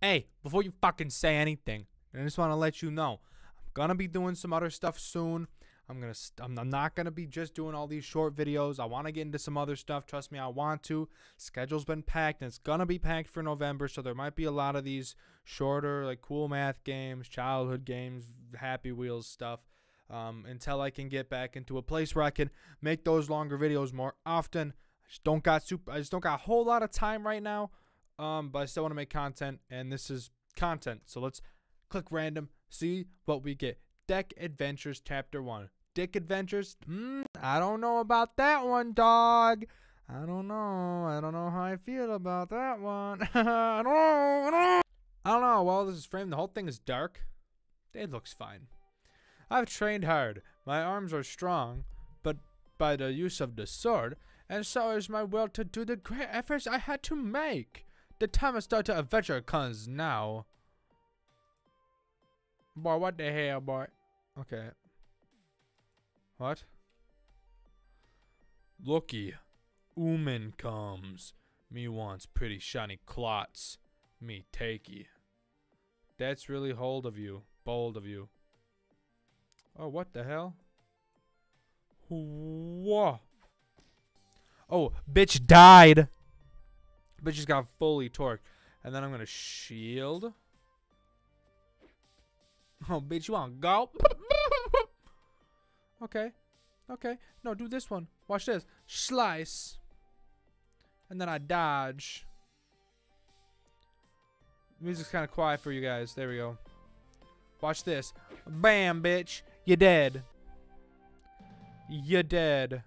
Hey, before you fucking say anything, I just want to let you know I'm gonna be doing some other stuff soon. I'm gonna. I'm, I'm not gonna be just doing all these short videos. I want to get into some other stuff. Trust me, I want to. Schedule's been packed, and it's gonna be packed for November. So there might be a lot of these shorter, like cool math games, childhood games, Happy Wheels stuff. Um, until I can get back into a place where I can make those longer videos more often. I just don't got super. I just don't got a whole lot of time right now. Um, but I still want to make content, and this is content. So let's click random, see what we get. Deck Adventures Chapter 1. Dick Adventures? Mm, I don't know about that one, dog. I don't know. I don't know how I feel about that one. I don't know. I don't know. I don't know. Well, this is framed. The whole thing is dark. It looks fine. I've trained hard. My arms are strong, but by the use of the sword, and so is my will to do the great efforts I had to make. The time to start to adventure comes now. Boy, what the hell, boy? Okay. What? Looky, Ooman comes. Me wants pretty shiny clots. Me takey. That's really hold of you. Bold of you. Oh, what the hell? Whoa. Oh, bitch died. Bitch just got fully torqued. And then I'm gonna shield. Oh, bitch, you wanna go? Okay. Okay. No, do this one. Watch this. Slice. And then I dodge. Music's kind of quiet for you guys. There we go. Watch this. Bam, bitch. You dead. You dead.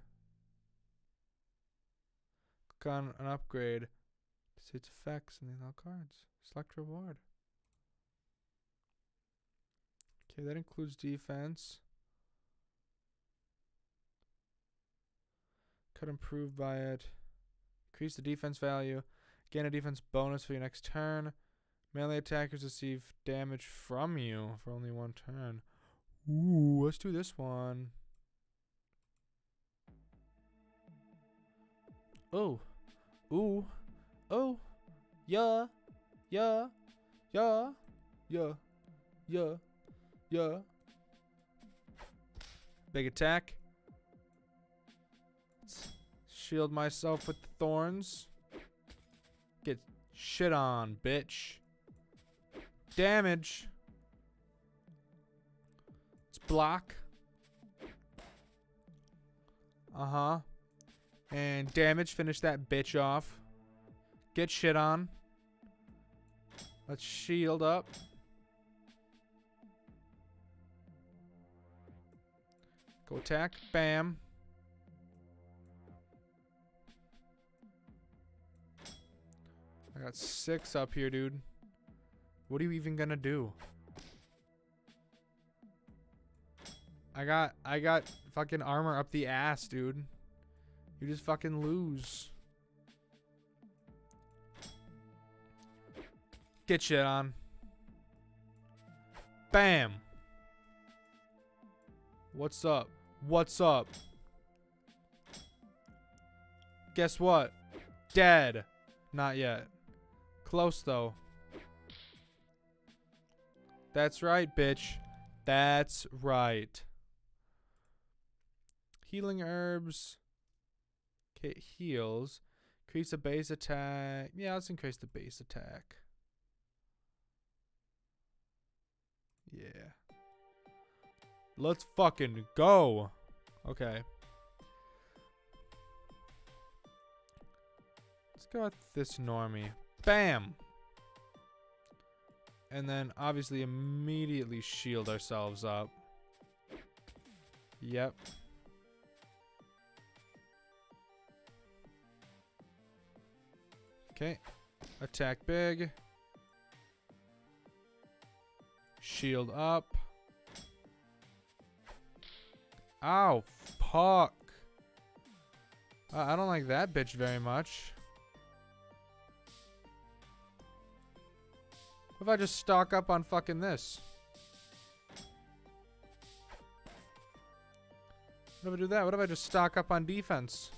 On an upgrade. See its effects and then all cards. Select reward. Okay, that includes defense. Could improve by it. Increase the defense value. Gain a defense bonus for your next turn. Melee attackers receive damage from you for only one turn. Ooh, let's do this one. Oh. Ooh. Oh. Yeah. Yeah. Yeah. Yeah. Yeah. Yeah. Big attack. Shield myself with the thorns. Get shit on, bitch. Damage. Let's block. Uh-huh. And damage. Finish that bitch off. Get shit on. Let's shield up. Go attack. Bam. I got six up here, dude. What are you even gonna do? I got I got fucking armor up the ass, dude. You just fucking lose. Get shit on. Bam. What's up? What's up? Guess what? Dead. Not yet. Close, though. That's right, bitch. That's right. Healing herbs. Okay, heals. Increase the base attack. Yeah, let's increase the base attack. Yeah. Let's fucking go. Okay. Let's go at this normie. Bam! And then obviously immediately shield ourselves up. Yep. Okay. Attack big. Shield up. Ow, fuck. Uh, I don't like that bitch very much. What if I just stock up on fucking this? What if I do that? What if I just stock up on defense?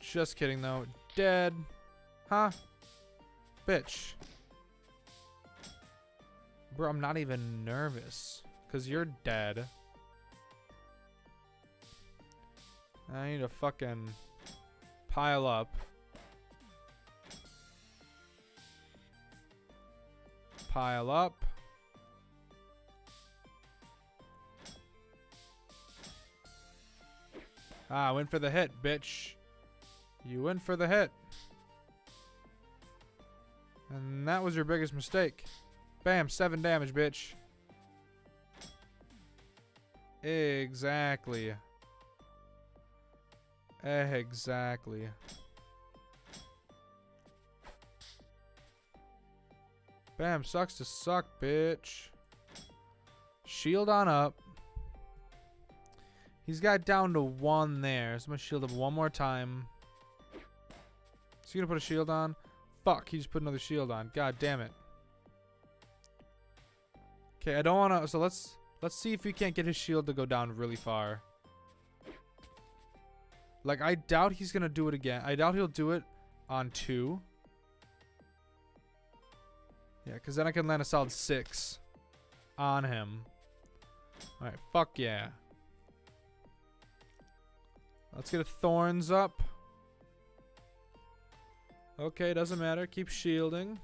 Just kidding though. Dead. Huh? Bitch. Bro, I'm not even nervous. Because you're dead. I need to fucking pile up. Pile up. Ah, went for the hit, bitch. You went for the hit. And that was your biggest mistake. Bam, seven damage, bitch. Exactly. Exactly. Bam, sucks to suck, bitch. Shield on up. He's got down to one there. So I'm going to shield him one more time. Is he going to put a shield on? Fuck, he just put another shield on. God damn it. Okay, I don't want to... So let's let's see if we can't get his shield to go down really far. Like, I doubt he's going to do it again. I doubt he'll do it on two. Yeah, because then I can land a solid six on him. Alright, fuck yeah. Let's get a thorns up. Okay, doesn't matter. Keep shielding.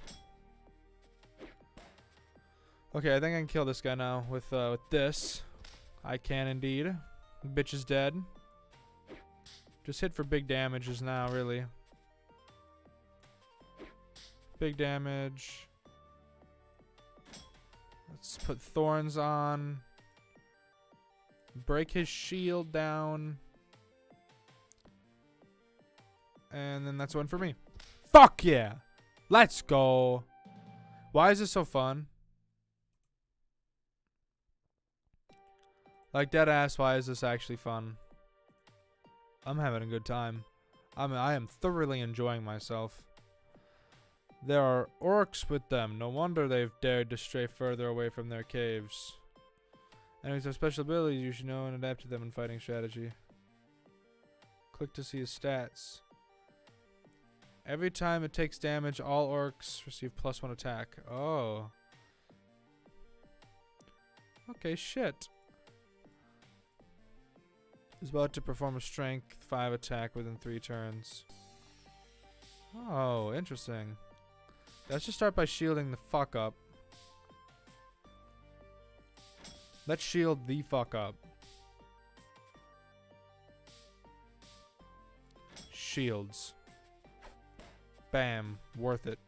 Okay, I think I can kill this guy now with uh, with this. I can indeed. The bitch is dead. Just hit for big damages now, really. Big damage. Let's put thorns on. Break his shield down. And then that's one for me. Fuck yeah. Let's go. Why is this so fun? Like dead ass, why is this actually fun? I'm having a good time. I'm I am thoroughly enjoying myself. There are orcs with them. No wonder they've dared to stray further away from their caves. Enemies have special abilities you should know and adapt to them in fighting strategy. Click to see his stats. Every time it takes damage, all orcs receive plus one attack. Oh. Okay, shit. Is about to perform a strength 5 attack within 3 turns. Oh, interesting. Let's just start by shielding the fuck up. Let's shield the fuck up. Shields. Bam. Worth it.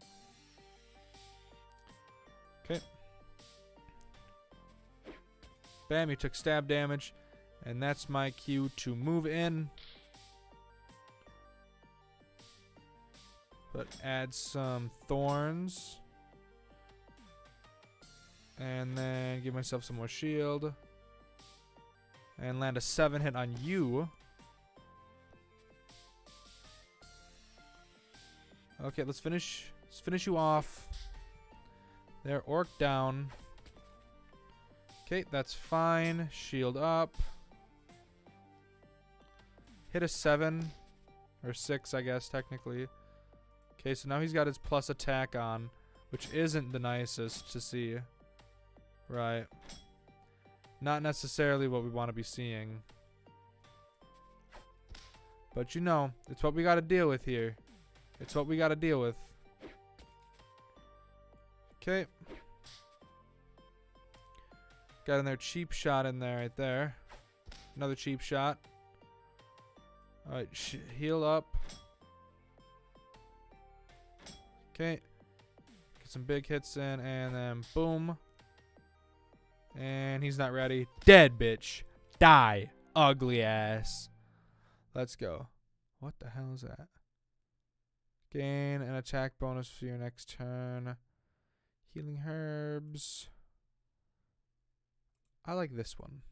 Okay. Bam, he took stab damage. And that's my cue to move in. But add some thorns. And then give myself some more shield. And land a 7 hit on you. Okay, let's finish let's finish you off. There, orc down. Okay, that's fine. Shield up. Hit a 7. Or 6, I guess, technically. Okay, so now he's got his plus attack on. Which isn't the nicest to see. Right. Not necessarily what we want to be seeing. But you know, it's what we got to deal with here. It's what we got to deal with. Okay. Got another cheap shot in there right there. Another cheap shot. Alright, heal up. Okay. Get some big hits in, and then boom. And he's not ready. Dead, bitch. Die. Ugly ass. Let's go. What the hell is that? Gain an attack bonus for your next turn. Healing herbs. I like this one.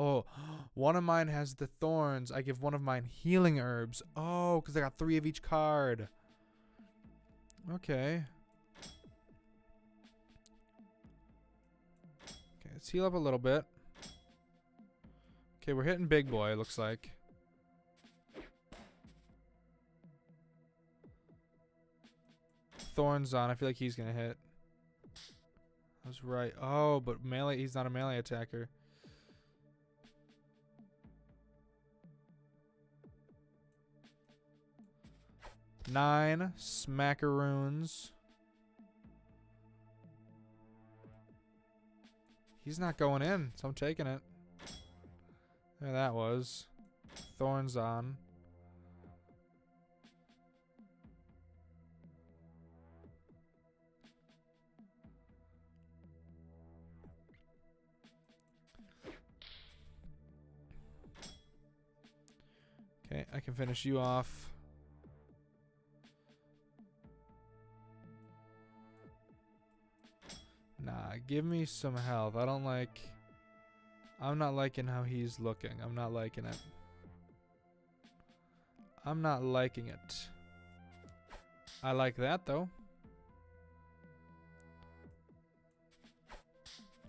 Oh, one of mine has the thorns. I give one of mine healing herbs. Oh, because I got three of each card. Okay. Okay, let's heal up a little bit. Okay, we're hitting big boy, looks like. thorns on. I feel like he's gonna hit. I was right. Oh, but melee. He's not a melee attacker. Nine smackaroons. He's not going in, so I'm taking it. There that was. Thorns on. Okay, I can finish you off. Give me some health. I don't like... I'm not liking how he's looking. I'm not liking it. I'm not liking it. I like that, though.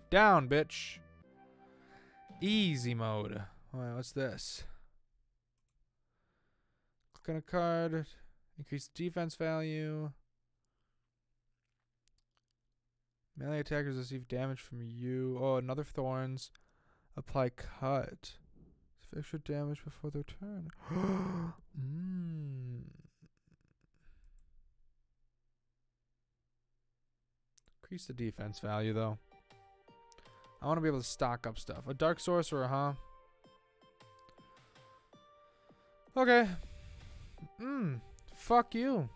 Down, bitch. Easy mode. Alright, what's this? Click on a card. Increase defense value. Melee attackers receive damage from you. Oh, another thorns. Apply cut. Extra damage before their turn. mm. Increase the defense value though. I want to be able to stock up stuff. A dark sorcerer, huh? Okay. Mmm. Fuck you.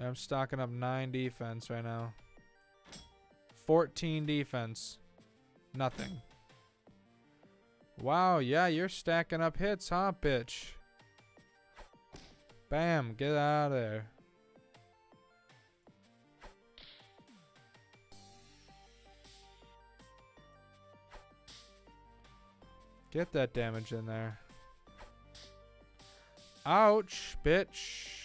I'm stocking up 9 defense right now. 14 defense. Nothing. Wow, yeah, you're stacking up hits, huh, bitch? Bam, get out of there. Get that damage in there. Ouch, bitch.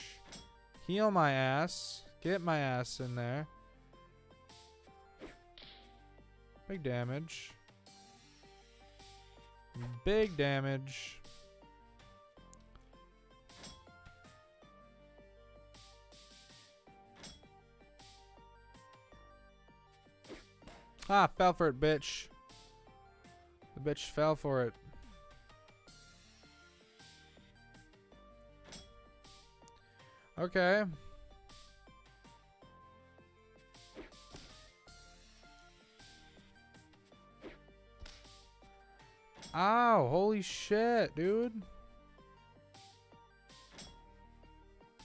Heal my ass. Get my ass in there. Big damage. Big damage. Ah, fell for it, bitch. The bitch fell for it. Okay. Ow, holy shit, dude.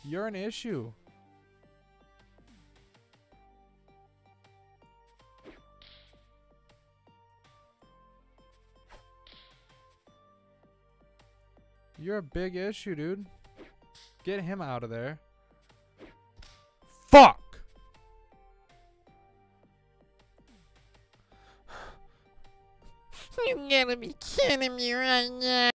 You're an issue. You're a big issue, dude. Get him out of there. Fuck! You gotta be kidding me right now.